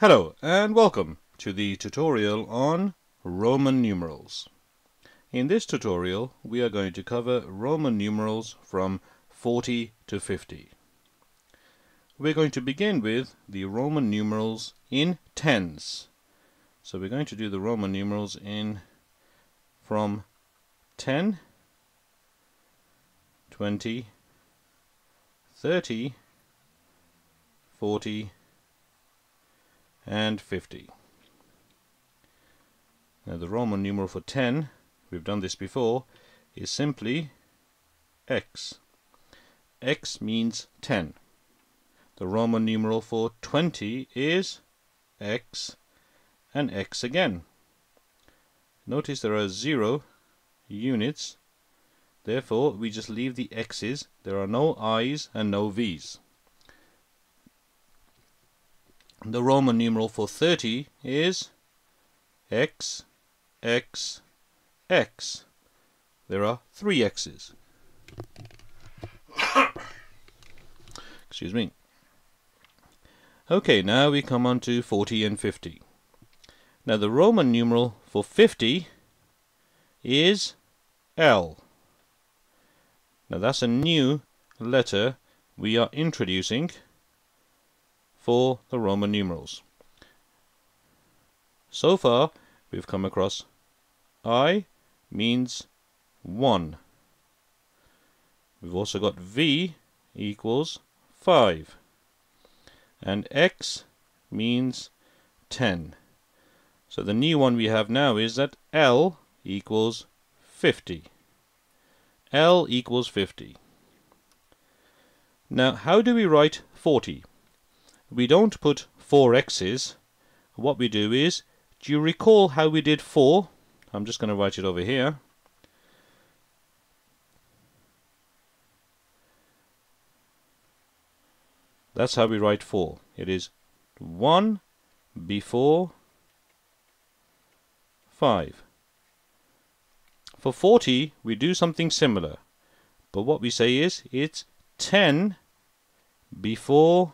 Hello and welcome to the tutorial on Roman numerals. In this tutorial we are going to cover Roman numerals from 40 to 50. We're going to begin with the Roman numerals in tens. So we're going to do the Roman numerals in from 10, 20, 30, 40, and 50. Now the Roman numeral for 10, we've done this before, is simply x. x means 10. The Roman numeral for 20 is x and x again. Notice there are zero units, therefore we just leave the x's, there are no i's and no v's. The Roman numeral for 30 is x, x, x. There are three x's. Excuse me. Okay, now we come on to 40 and 50. Now the Roman numeral for 50 is L. Now that's a new letter we are introducing for the Roman numerals. So far, we've come across I means 1. We've also got V equals 5. And X means 10. So the new one we have now is that L equals 50. L equals 50. Now, how do we write 40? We don't put four x's. What we do is, do you recall how we did 4? I'm just going to write it over here. That's how we write 4. It is 1 before 5. For 40, we do something similar. But what we say is, it's 10 before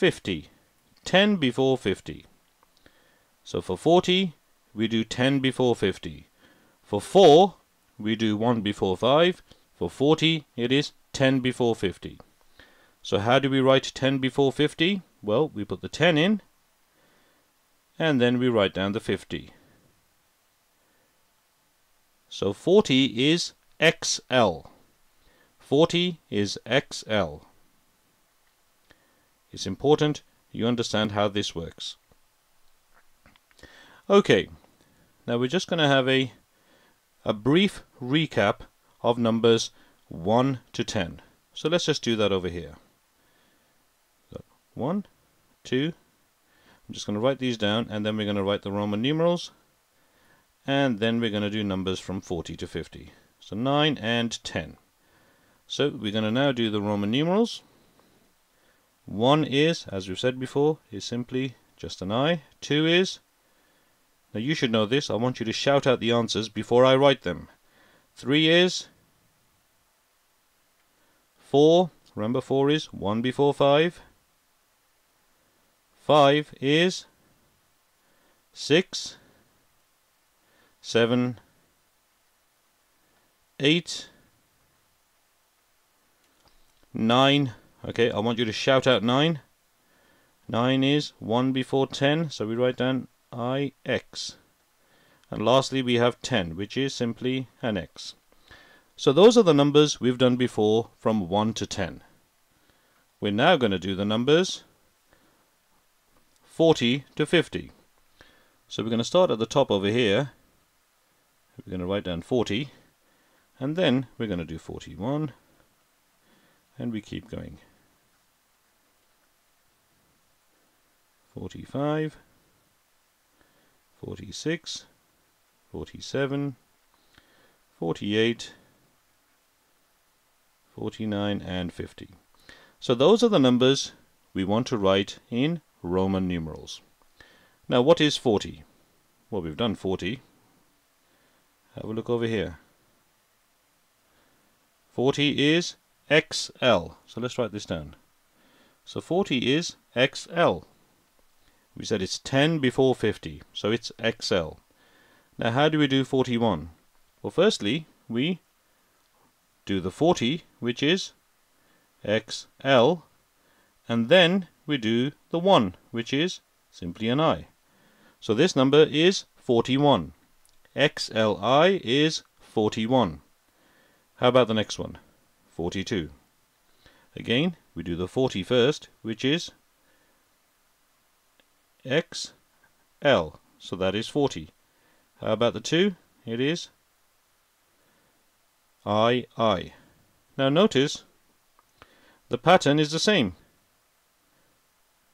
50. 10 before 50. So for 40, we do 10 before 50. For 4, we do 1 before 5. For 40, it is 10 before 50. So how do we write 10 before 50? Well, we put the 10 in, and then we write down the 50. So 40 is XL. 40 is XL. It's important you understand how this works. Okay, now we're just going to have a, a brief recap of numbers 1 to 10. So let's just do that over here. So 1, 2, I'm just going to write these down and then we're going to write the Roman numerals and then we're going to do numbers from 40 to 50. So 9 and 10. So we're going to now do the Roman numerals. One is, as we've said before, is simply just an I. Two is, now you should know this, I want you to shout out the answers before I write them. Three is, four, remember four is one before five. Five is six, seven, eight, nine, Okay, I want you to shout out 9. 9 is 1 before 10, so we write down IX. And lastly, we have 10, which is simply an X. So those are the numbers we've done before from 1 to 10. We're now going to do the numbers 40 to 50. So we're going to start at the top over here. We're going to write down 40. And then we're going to do 41. And we keep going. 45, 46, 47, 48, 49 and 50. So those are the numbers we want to write in Roman numerals. Now what is 40? Well we've done 40. Have a look over here. 40 is XL. So let's write this down. So 40 is XL. We said it's 10 before 50, so it's XL. Now how do we do 41? Well, firstly, we do the 40, which is XL, and then we do the 1, which is simply an I. So this number is 41. XLI is 41. How about the next one? 42. Again, we do the 40 first, which is XL. So that is 40. How about the 2? It is II. Now notice the pattern is the same.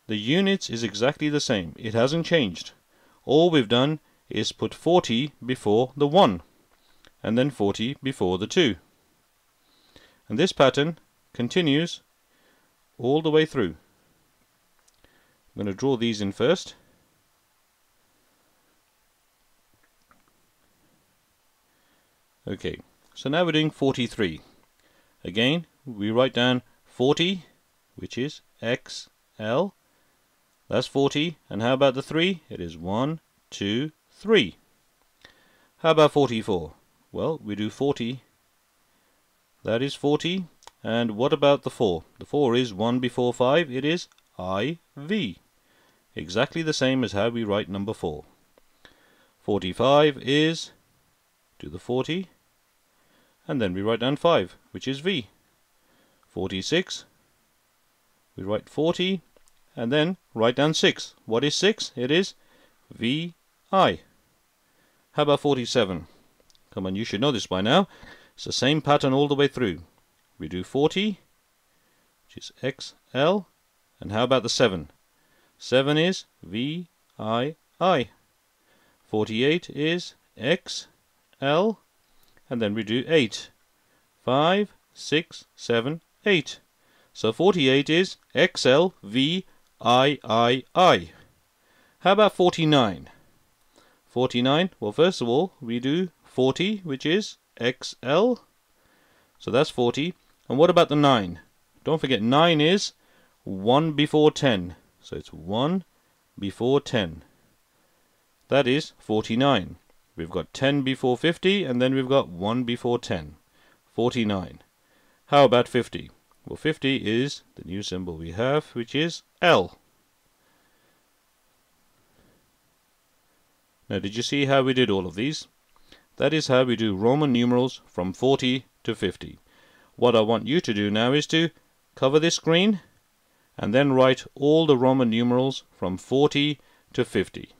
The units is exactly the same. It hasn't changed. All we've done is put 40 before the 1 and then 40 before the 2. And this pattern continues all the way through. I'm going to draw these in first. Okay, so now we're doing 43. Again, we write down 40, which is XL. That's 40. And how about the 3? It is 1, 2, 3. How about 44? Well, we do 40. That is 40. And what about the 4? The 4 is 1 before 5. It is IV. Exactly the same as how we write number 4. 45 is, do the 40, and then we write down 5, which is V. 46, we write 40, and then write down 6. What is 6? It is VI. How about 47? Come on, you should know this by now. It's the same pattern all the way through. We do 40, which is XL, and how about the 7? 7 is VII. 48 is XL, and then we do 8. 5, 6, 7, 8. So 48 is XLVIII. How about 49? 49, well first of all we do 40 which is XL. So that's 40. And what about the 9? Don't forget 9 is 1 before 10. So it's 1 before 10. That is 49. We've got 10 before 50 and then we've got 1 before 10. 49. How about 50? Well, 50 is the new symbol we have, which is L. Now, did you see how we did all of these? That is how we do Roman numerals from 40 to 50. What I want you to do now is to cover this screen and then write all the Roman numerals from 40 to 50.